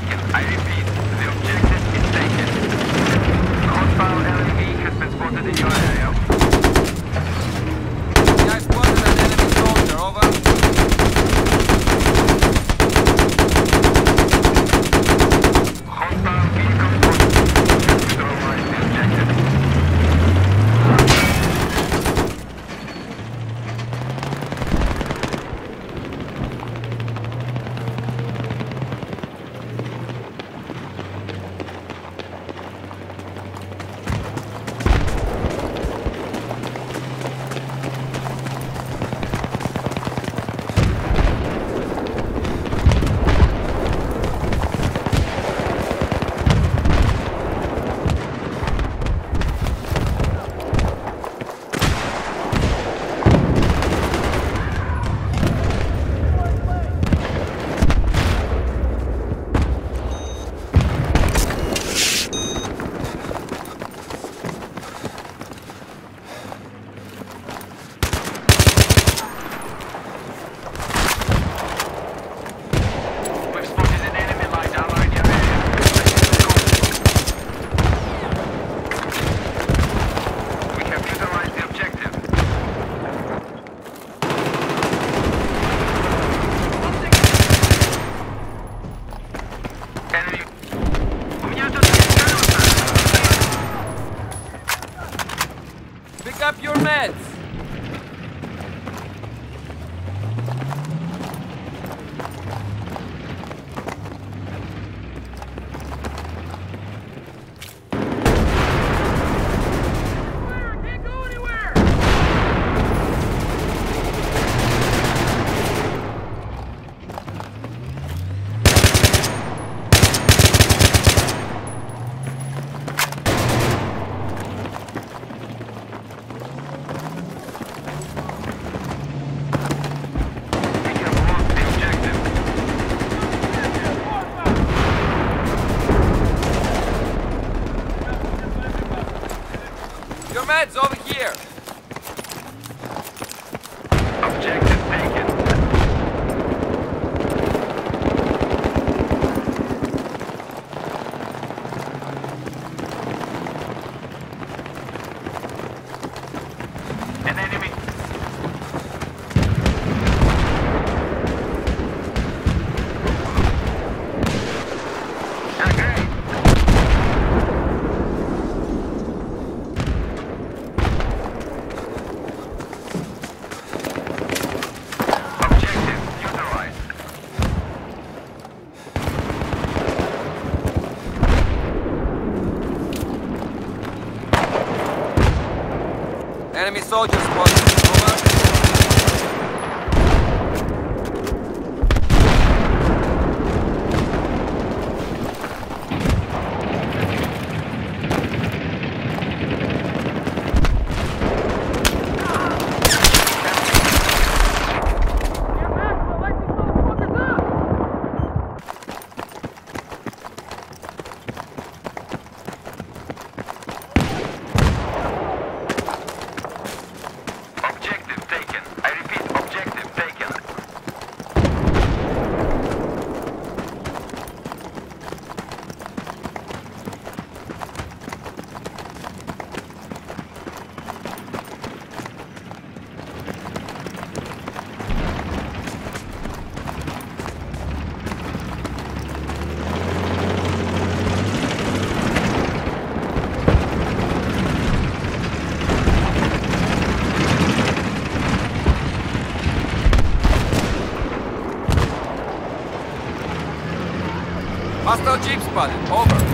taken. I repeat. Enemy soldiers spotted. hostile jeep spotted. Over.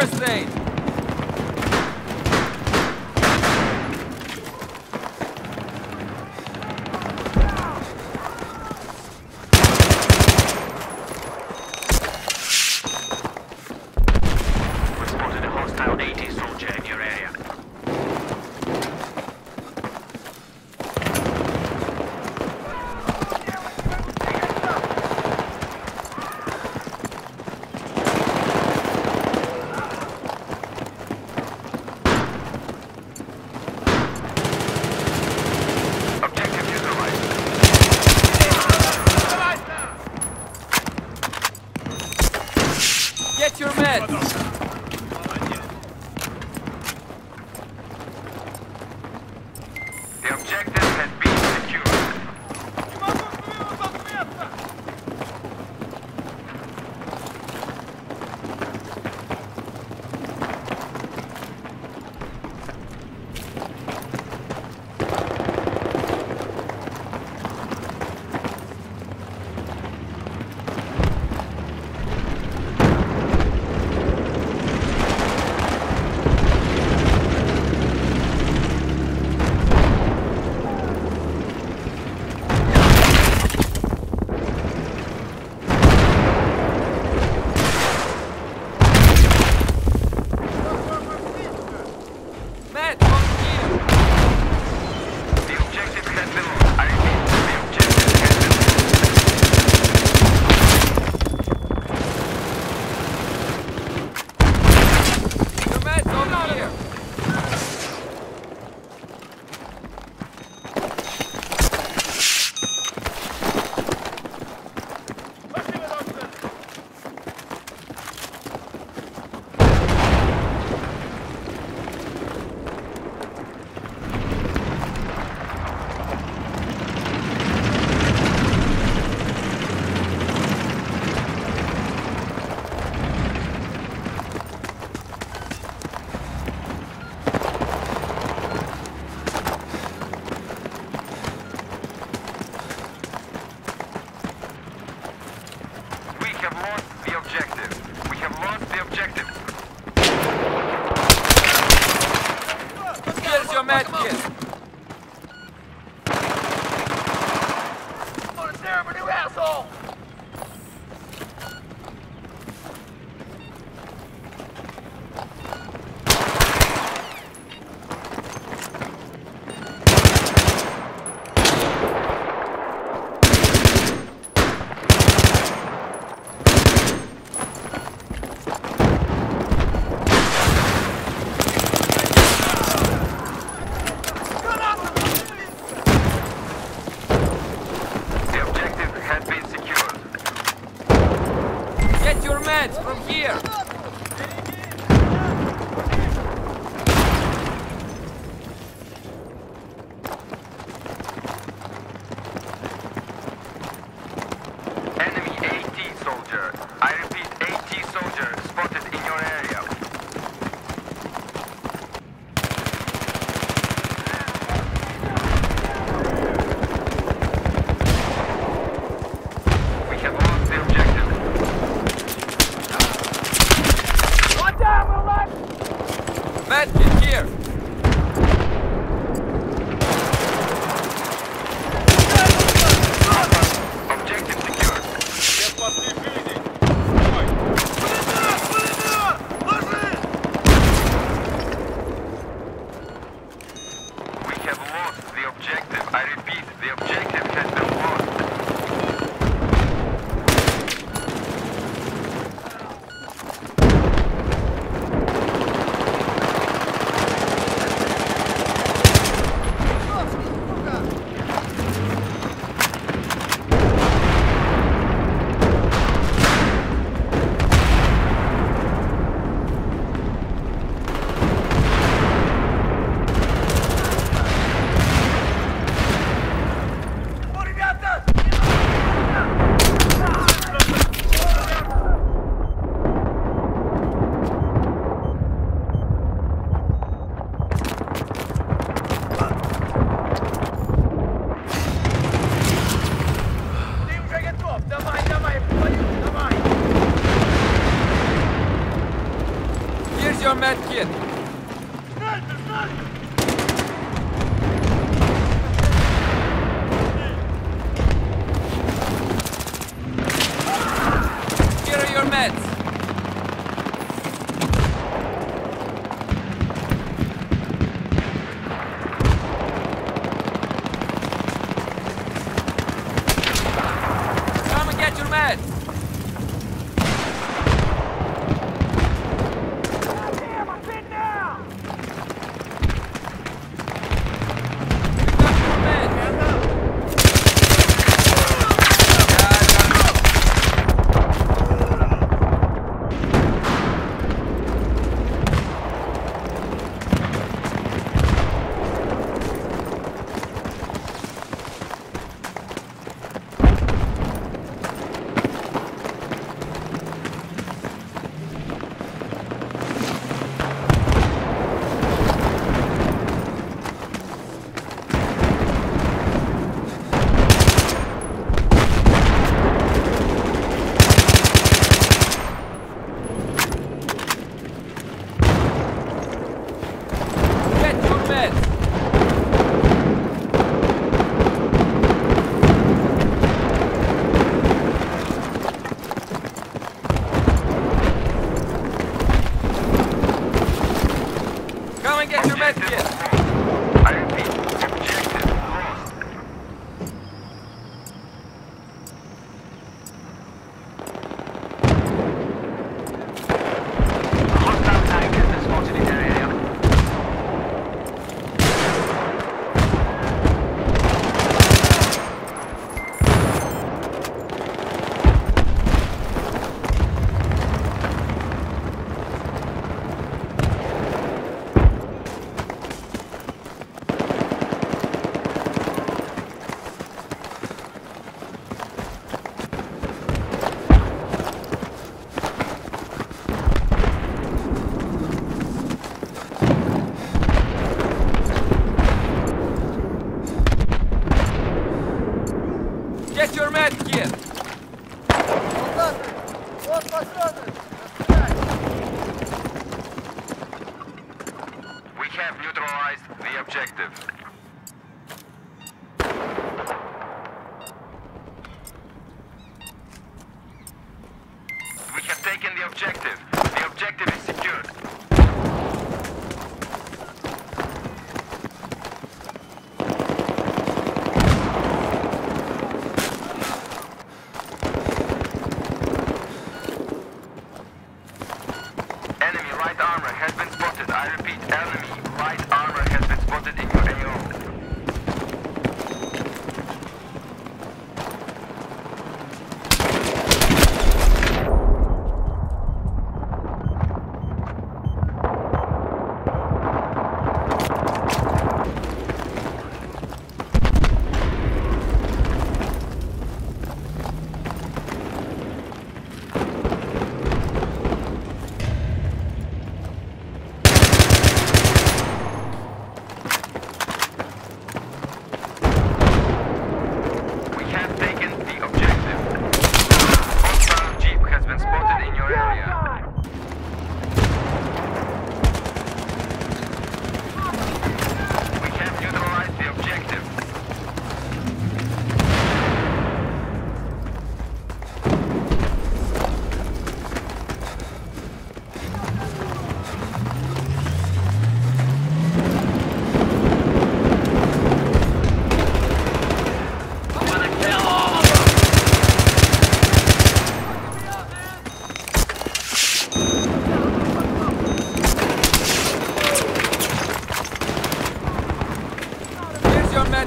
first aid. Responded a hostile 80s.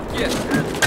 Yes.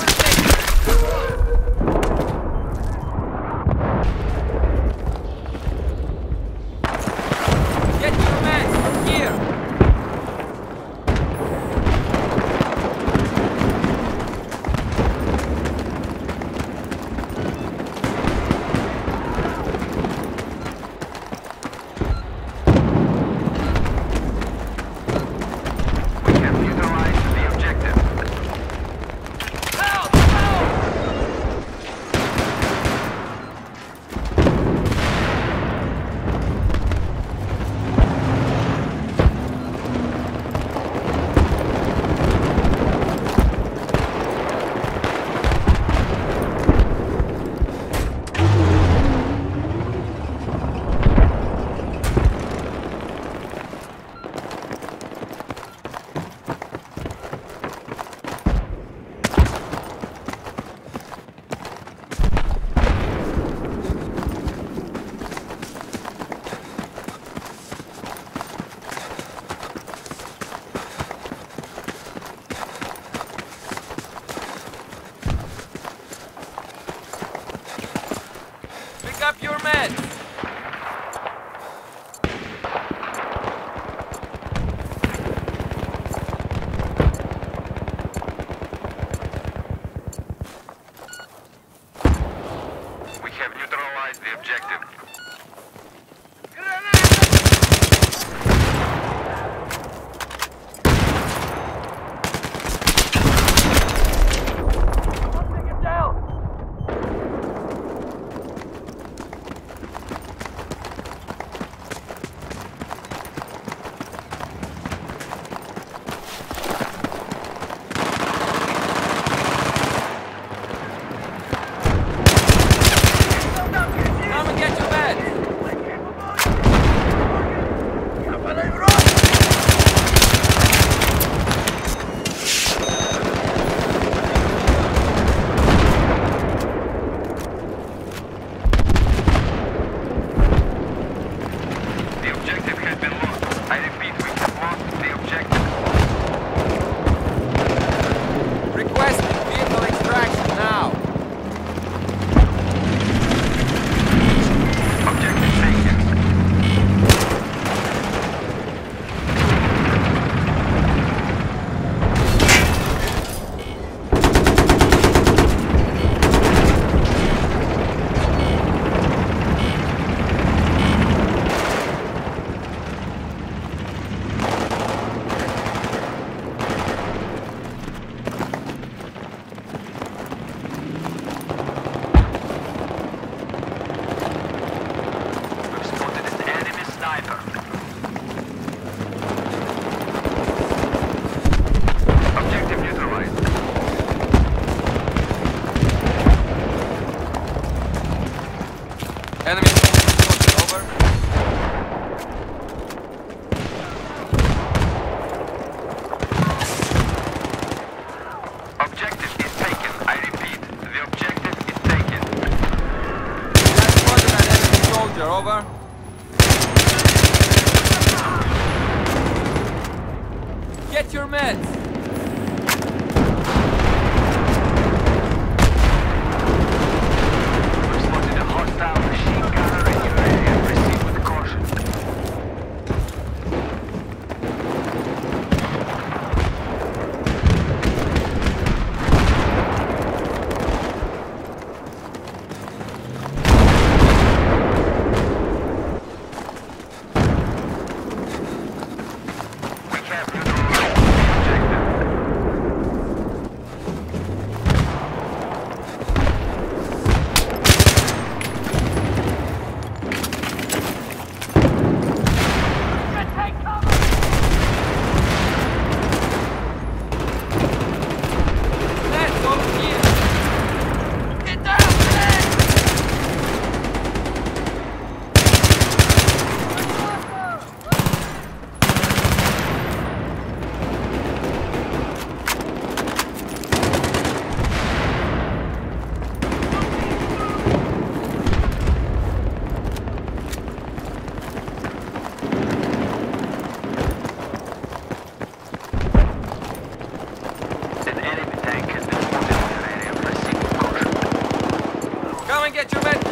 准备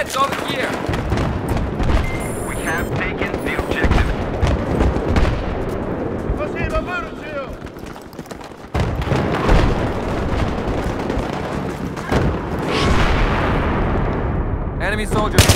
Over here! We have taken the objective. Enemy soldiers